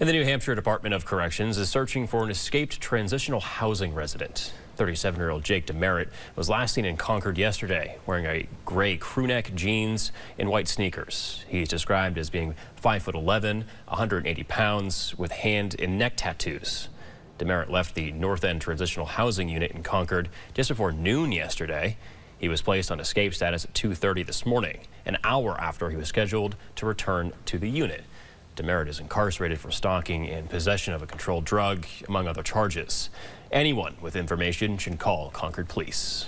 And the New Hampshire Department of Corrections is searching for an escaped transitional housing resident. 37-year-old Jake DeMerit was last seen in Concord yesterday wearing a gray crewneck jeans and white sneakers. He's described as being 5'11", 180 pounds, with hand and neck tattoos. DeMerit left the North End Transitional Housing Unit in Concord just before noon yesterday. He was placed on escape status at 2.30 this morning, an hour after he was scheduled to return to the unit. DeMerit is incarcerated for stalking and possession of a controlled drug, among other charges. Anyone with information should call Concord Police.